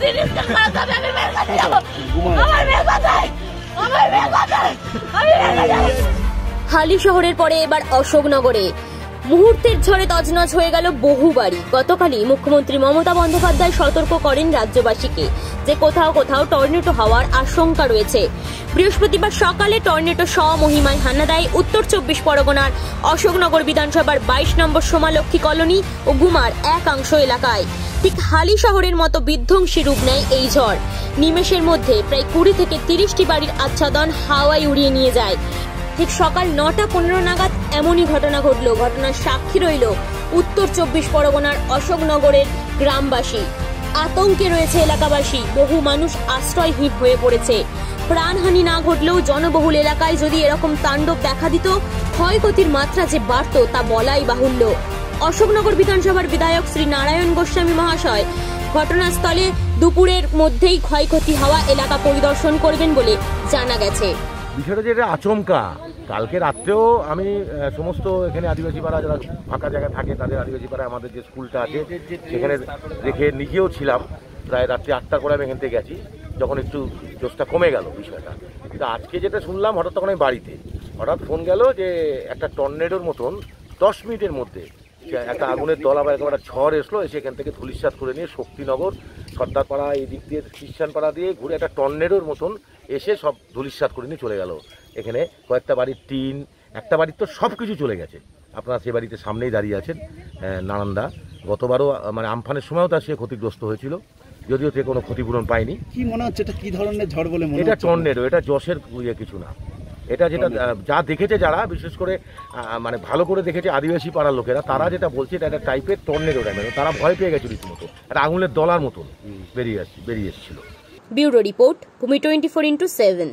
জিনিসটা খারাপ হবে আমি মেয়ের কাছে যাব। আমার মেয়ে কোথায় আমার মেয়ে কোথায় আমি মেয়ের কাছে হালি শহরের পরে এবার অশোকনগরে। মুহূর্তের ঝড়ে তছনছ হয়ে গেল বহু বাড়ি। গতকালই মুখ্যমন্ত্রী মমতা বন্দ্যোপাধ্যায় সতর্ক করেন রাজ্যবাসীকে যে কোথাও কোথাও টর্নেডো হওয়ার আশঙ্কা রয়েছে। বৃহস্পতিবার সকালে টর্নেডো স্বমহিমায় হানা দেয় উত্তর চব্বিশ পরগনার অশোকনগর বিধানসভার বাইশ নম্বর সোমালক্ষ্মী কলোনি ও গুমার একাংশ এলাকায়। ঠিক হালি শহরের মতো বিধ্বংসী রূপ নেয় এই ঝড়। নিমেষের মধ্যে প্রায় কুড়ি থেকে তিরিশটি বাড়ির আচ্ছাদন হাওয়ায় উড়িয়ে নিয়ে যায়। ঠিক সকাল নটা পনেরো নাগাদ এমনই ঘটনা ঘটল। ঘটনার সাক্ষী রইল উত্তর চব্বিশ পরগনার অশোকনগরের গ্রামবাসী। আতঙ্কে রয়েছে এলাকাবাসী। বহু মানুষ আশ্রয়হীন হয়ে পড়েছে। প্রাণহানি না ঘটলেও জনবহুল এলাকায় যদি এরকম তাণ্ডব দেখা দিত, ক্ষয়ক্ষতির মাত্রা যে বাড়ত তা বলাই বাহুল্য। অশোকনগর বিধানসভার বিধায়ক শ্রী নারায়ণ গোস্বামী মহাশয় ঘটনাস্থলে দুপুরের মধ্যেই ক্ষয়ক্ষতি হওয়া এলাকা পরিদর্শন করবেন বলে জানা গেছে। বিষয়টা যে এটা আচমকা, কালকে রাত্রেও আমি সমস্ত এখানে আদিবাসী পাড়া যারা ফাঁকা জায়গায় থাকে, তাদের আদিবাসী পাড়ায় আমাদের যে স্কুলটা আছে, সেখানে রেখে নিজেও ছিলাম। প্রায় রাত্রি আটটা করে আমি এখান থেকে গেছি, যখন একটু জোশটা কমে গেল বিষয়টা। কিন্তু আজকে যেটা শুনলাম, হঠাৎ তখন আমি বাড়িতে। হঠাৎ ফোন গেল যে একটা টর্নেডোর মতন দশ মিনিটের মধ্যে একটা আগুনের দল আবার একেবারে ঝড় এসলো এসে এখান থেকে ধুলিসাত করে নিয়ে শক্তিনগর সর্দারপাড়া এই দিক দিয়ে খ্রিস্টানপাড়া দিয়ে ঘুরে একটা টর্নেডোর মতন এসে সব ধুলিসাত করে নিয়ে চলে গেল। এখানে কয়েকটা বাড়ির টিন একটা বাড়ির তো সব কিছু চলে গেছে। আপনারা সে বাড়িতে সামনেই দাঁড়িয়ে আছেন নানান্দা গতবারও মানে আমফানের সময়ও তার সে ক্ষতিগ্রস্ত হয়েছিল যদিও সে কোনো ক্ষতিপূরণ পায়নি। কি মনে হচ্ছে এটা কি ধরনের ঝড় বলে এটা টর্নেডো এটা যশের ইয়ে কিছু না। এটা যেটা যা দেখেছে যারা বিশেষ করে মানে ভালো করে দেখেছে আদিবাসী পাড়ার লোকেরা তারা যেটা বলছে এটা একটা টাইপের টর্নেডো টাইপের তারা ভয় পেয়ে গেছে রীতিমতো। একটা আঙুলের দলার মতন বেরিয়ে আসছে বেরিয়ে এসেছিল। Bureau report Bhumi twenty four into seven